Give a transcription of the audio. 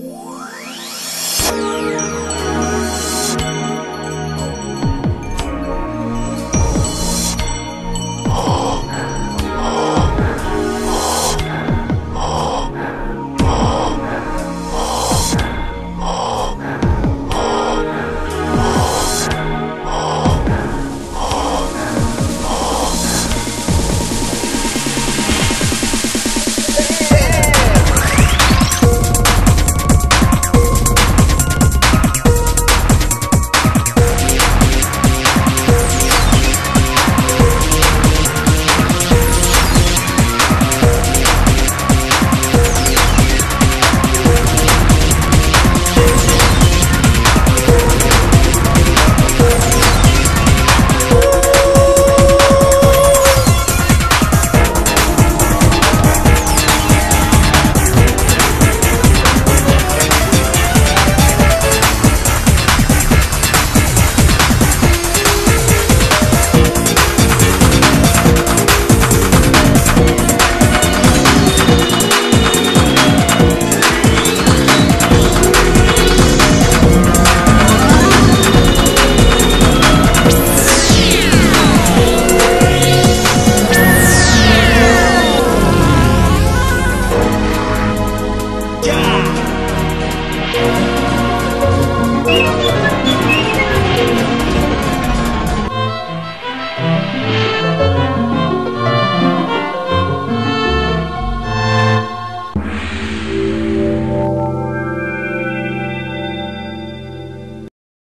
What?